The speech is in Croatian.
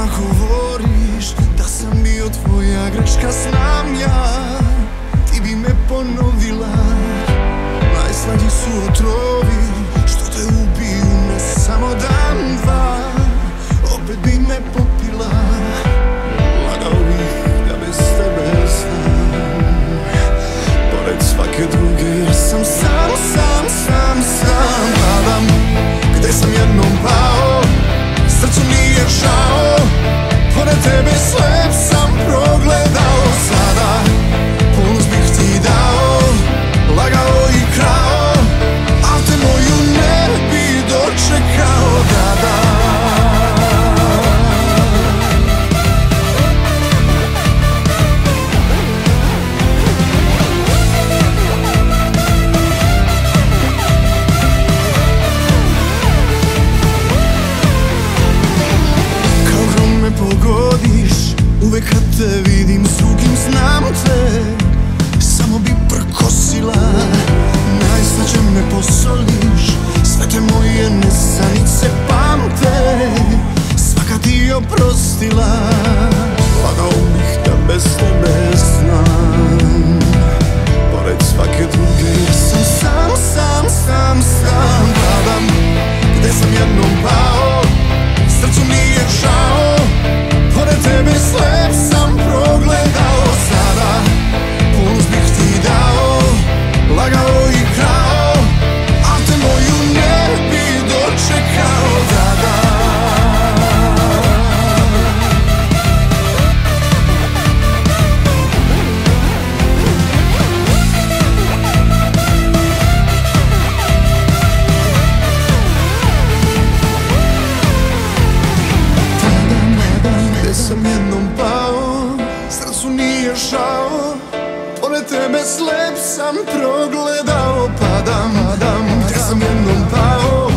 ма говориш Да сам би твоја грешка знам ја. Ти би ме поновила. Најслади су отрова slip znam te Samo bi prkosila. Najslađe me posoliš Sve te moje nesanice pamte Svaka ti oprostila. Pa da umih bez tebe je žao. Pored tebe slep sam progledao. Padam, padam, gdje sam jednom pao.